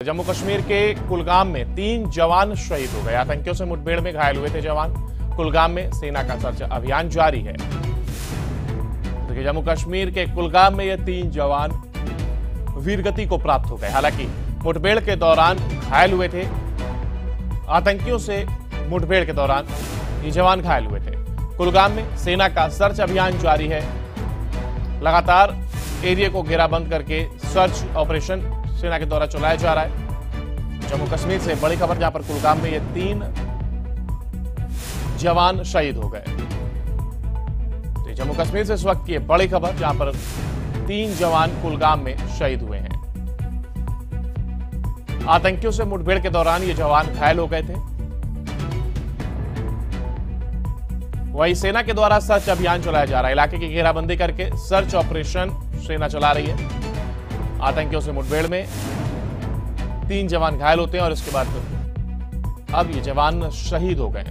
जम्मू कश्मीर के कुलगाम में तीन जवान शहीद हो गए। आतंकियों से मुठभेड़ में घायल हुए थे जवान। कुलगाम में सेना का सर्च अभियान जारी है। देखिए जम्मू कश्मीर के कुलगाम में ये तीन जवान वीरगति को प्राप्त हो गए। हालाँकि मुठभेड़ के दौरान घायल हुए थे। आतंकियों से मुठभेड़ के दौरान ये जवान घायल हुए थे। कुलगाम में सेना का सर्च अभियान जारी है। लगातार एरिया को घेराबंद करके सर्च ऑपरेशन सेना के द्वारा चलाया जा रहा है। जम्मू कश्मीर से बड़ी खबर, जहाँ पर कुलगाम में ये तीन जवान शहीद हो गए। तो जम्मू कश्मीर से इस वक्त की बड़ी खबर, जहाँ पर तीन जवान कुलगाम में शहीद हुए हैं। आतंकियों से मुठभेड़ के दौरान ये जवान घायल हो गए थे। वही सेना के द्वारा सर्च अभियान चलाया जा रहा है। इलाके की घेराबंदी करके सर्च ऑपरेशन सेना चला रही है। आतंकियों से मुठभेड़ में तीन जवान घायल होते हैं और इसके बाद अब ये जवान शहीद हो गए